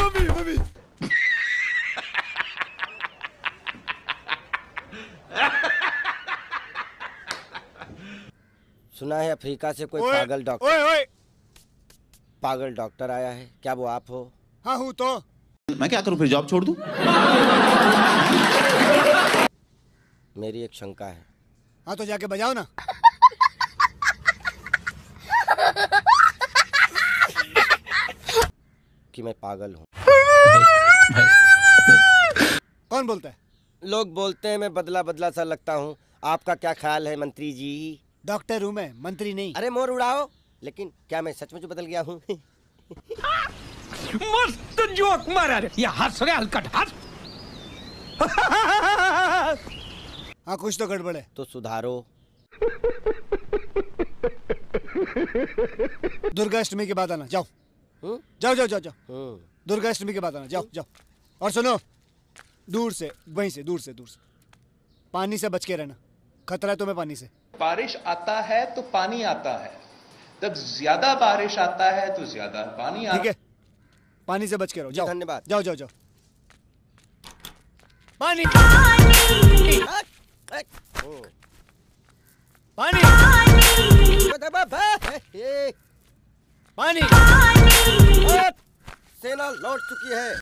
Mummy mummy सुना है Africa से कोई ओए, पागल डॉक्टर? ओए ओए। पागल डॉक्टर आया है। क्या वो आप हो? हाँ हूँ तो। मैं क्या करूँ फिर जॉब छोड़ दूँ? मेरी एक शंका है। हाँ तो जाके बजाओ ना। कि मैं पागल हूँ। कौन बोलता है? लोग बोलते हैं मैं बदला बदला सा लगता हूँ। आपका क्या ख्याल है मंत्री जी? डॉक्टर हूँ मैं मंत्री नहीं। अरे मोर उड़ाओ लेकिन क्या मैं सचमुच बदल गया हूँ? मस्त जोक मारा रे या हंस रे हलकट हंस। हाँ कुछ तो गड़बड़ है। तो सुधारो। दुर्गा अष्टमी के बाद आना जाओ। हम्म? जाओ जाओ जाओ जाओ। हम्म, दुर्गा अष्टमी के बाद आना जाओ जाओ। और सुनो दूर से वहीं से दूर से दूर से। पानी से बच के रहना। खतरा है तुम्हें पानी से। बारिश आता है तो पानी आता है। जब ज़्यादा बारिश आता है तो ज़्यादा पानी ठीक है। पानी से बच के रहो जाओ। धन्यवाद। जाओ जाओ जाओ। पानी। पानी। पानी। सेना लौट चुकी है।